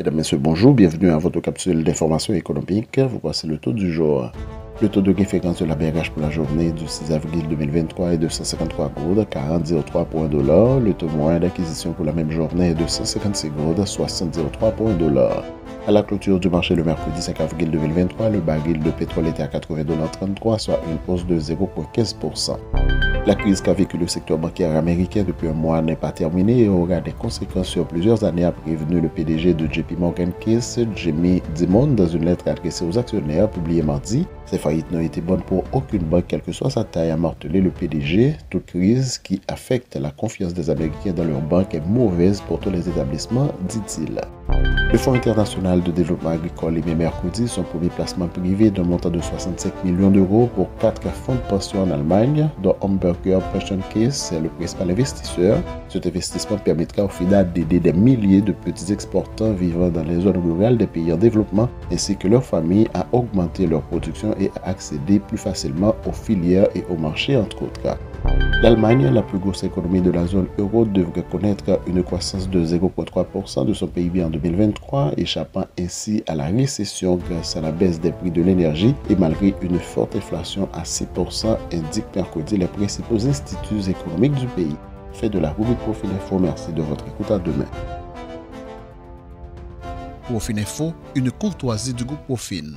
Mesdames, Messieurs, bonjour, bienvenue à votre capsule d'information économique. Vous voici le taux du jour. Le taux de référence de la BRH pour la journée du 6 avril 2023 est de 153 gouttes, 40,03 points l'or. Le taux moyen d'acquisition pour la même journée est de 156 gouttes, 60,03 points l'or. À la clôture du marché le mercredi 5 avril 2023, le baril de pétrole était à 80,33 soit une hausse de 0,15%. La crise qu'a vécu le secteur bancaire américain depuis un mois n'est pas terminée et aura des conséquences sur plusieurs années, a prévenu le PDG de JP Morgan Chase, Jimmy Dimon, dans une lettre adressée aux actionnaires publiée mardi. Ces faillites n'ont été bonnes pour aucune banque, quelle que soit sa taille, a martelé le PDG. Toute crise qui affecte la confiance des Américains dans leurs banques est mauvaise pour tous les établissements, dit-il. Le Fonds international de développement agricole émet mercredi son premier placement privé d'un montant de 65 millions d'euros pour quatre fonds de pension en Allemagne, dont Hamburger Pension Case est le principal investisseur. Cet investissement permettra au final d'aider des milliers de petits exportants vivant dans les zones rurales des pays en développement ainsi que leurs familles à augmenter leur production et à accéder plus facilement aux filières et aux marchés entre autres. L'Allemagne, la plus grosse économie de la zone euro, devrait connaître une croissance de 0,3% de son PIB en 2023, échappant ainsi à la récession grâce à la baisse des prix de l'énergie et malgré une forte inflation à 6%, indiquent mercredi les principaux instituts économiques du pays. Fait de la rubrique Profil Info, merci de votre écoute à demain. Profil Info, une courtoisie du groupe Profil.